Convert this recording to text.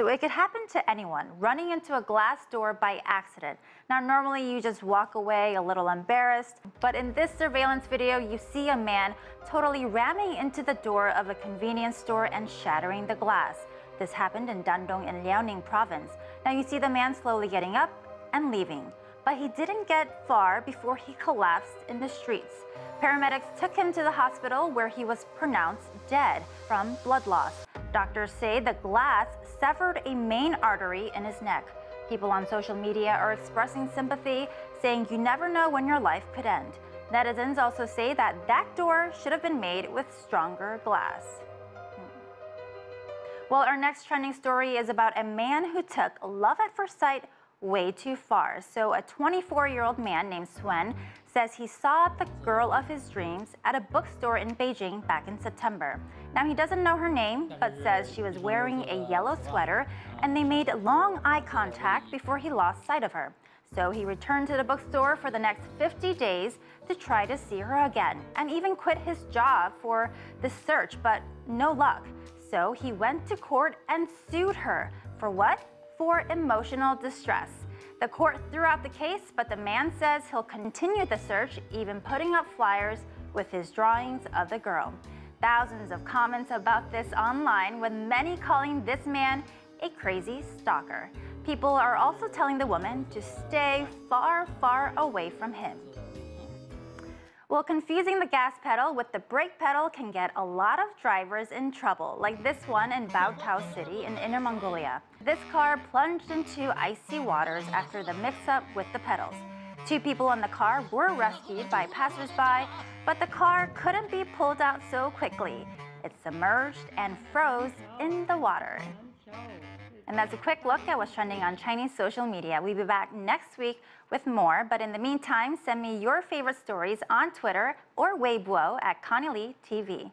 So it could happen to anyone, running into a glass door by accident. Now, normally you just walk away a little embarrassed, but in this surveillance video, you see a man totally ramming into the door of a convenience store and shattering the glass. This happened in Dandong in Liaoning province. Now you see the man slowly getting up and leaving, but he didn't get far before he collapsed in the streets. Paramedics took him to the hospital where he was pronounced dead from blood loss. Doctors say the glass severed a main artery in his neck. People on social media are expressing sympathy, saying you never know when your life could end. Netizens also say that that door should have been made with stronger glass. Hmm. Well, our next trending story is about a man who took love at first sight way too far. So a 24-year-old man named Swen says he saw the girl of his dreams at a bookstore in Beijing back in September. Now he doesn't know her name, but says she was wearing a yellow sweater and they made long eye contact before he lost sight of her. So he returned to the bookstore for the next 50 days to try to see her again and even quit his job for the search, but no luck. So he went to court and sued her. For what? For emotional distress. The court threw out the case, but the man says he'll continue the search, even putting up flyers with his drawings of the girl. Thousands of comments about this online, with many calling this man a crazy stalker. People are also telling the woman to stay far, far away from him. Well, confusing the gas pedal with the brake pedal can get a lot of drivers in trouble, like this one in Baotou City in Inner Mongolia. This car plunged into icy waters after the mix-up with the pedals. Two people in the car were rescued by passersby, but the car couldn't be pulled out so quickly. It submerged and froze in the water. And that's a quick look at what's trending on Chinese social media. We'll be back next week with more, but in the meantime, send me your favorite stories on Twitter or Weibo at Connie Lee TV.